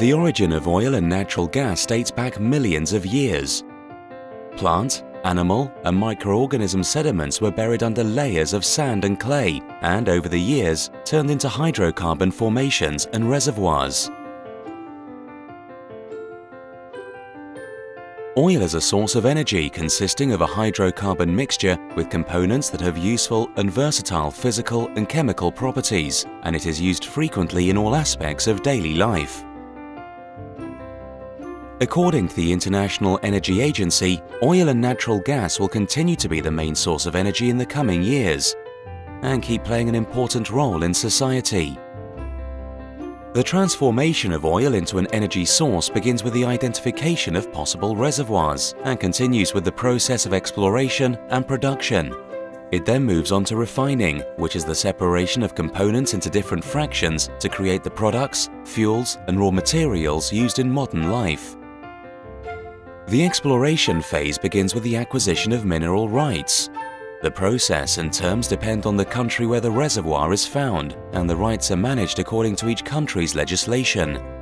The origin of oil and natural gas dates back millions of years. Plant, animal and microorganism sediments were buried under layers of sand and clay and over the years turned into hydrocarbon formations and reservoirs. Oil is a source of energy consisting of a hydrocarbon mixture with components that have useful and versatile physical and chemical properties, and it is used frequently in all aspects of daily life. According to the International Energy Agency, oil and natural gas will continue to be the main source of energy in the coming years and keep playing an important role in society. The transformation of oil into an energy source begins with the identification of possible reservoirs and continues with the process of exploration and production. It then moves on to refining, which is the separation of components into different fractions to create the products, fuels and raw materials used in modern life. The exploration phase begins with the acquisition of mineral rights, the process and terms depend on the country where the reservoir is found, and the rights are managed according to each country's legislation.